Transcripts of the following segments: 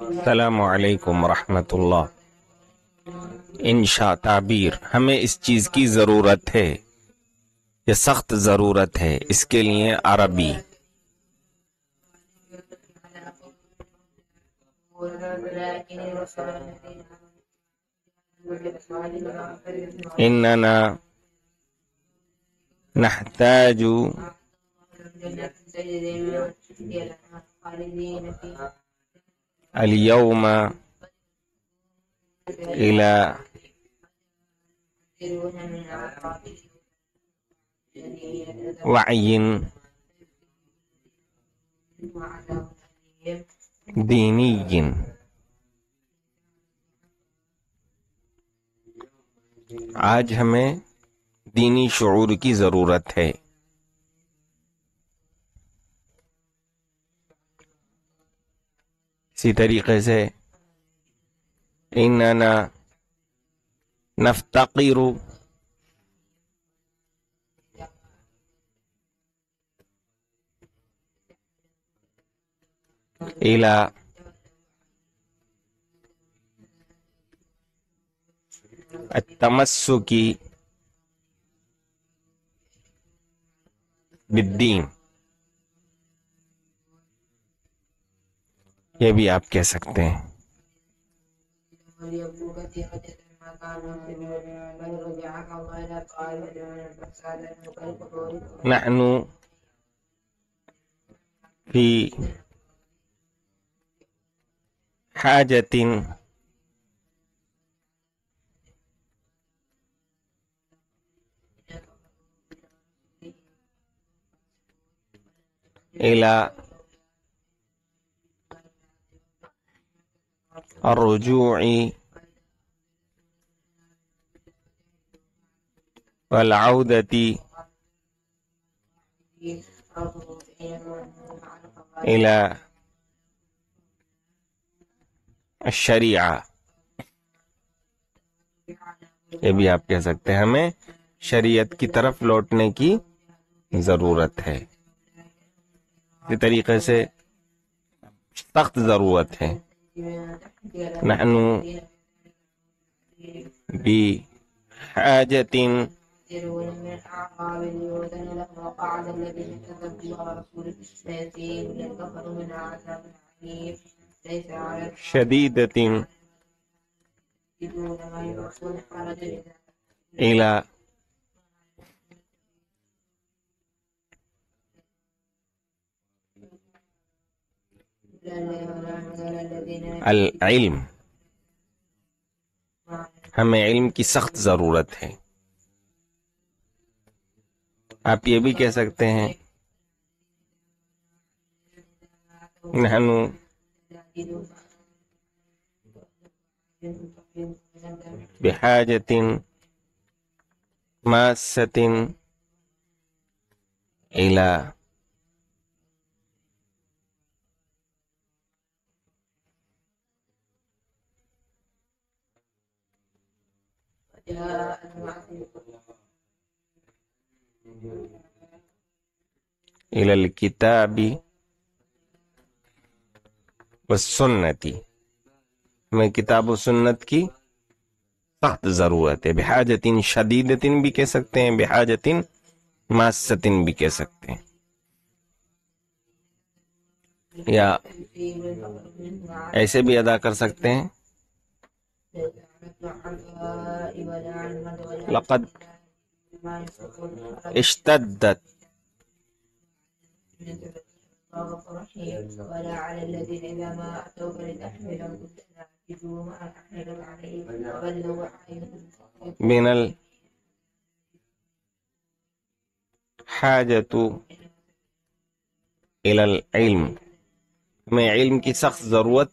السلام علیکم ورحمۃ اللہ انشاء تعبیر، ہمیں اس چیز کی ضرورت ہے، یہ سخت ضرورت ہے، اس کے لیے عربی۔ اننا نحتاج اليوم الى وعي دینی آج ہمیں دینی شعور کی ضرورت ہے۔ في سے إننا نفتقر إلى التمسك بالدين. یہ بھی آپ کہہ سکتے ہیں۔ نحن في حاجة إلى الرجوع والعودة إلى الشریعہ یہ بھی آپ کہہ سکتے ہیں ہمیں شریعت کی طرف لوٹنے کی ضرورت ہے۔ اسی طریقے سے سخت ضرورت ہے۔ نحن بحاجت شديدة إلى العلم۔ ہمیں علم کی سخت ضرورت ہے۔ آپ یہ بھی کہہ سکتے ہیں نحن بحاجة ماسة إلى الكتاب والسنة ہمیں کتاب و سنت کی سخت ضرورت ہے بحاجتن شدیدتن بھی کہہ سکتے ہیں بحاجتن ماستن بھی کہہ سکتے ہیں یا ایسے بھی ادا کر سکتے ہیں لقد اشتدت ولا على الذين إذا ما أتوك لتحملهم عليه من الحاجة إلى العلم. ما علم كي سخص ضرورت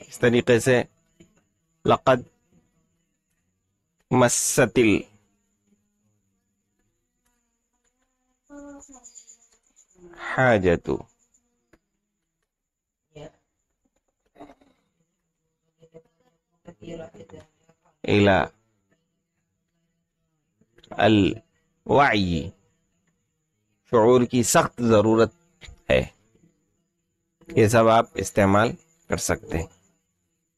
اس طریقے سے لقد مستل حاجة إلى الوعي في شعور کی سخت ضرورت ہے یہ سب آپ استعمال کر سکتے ہیں۔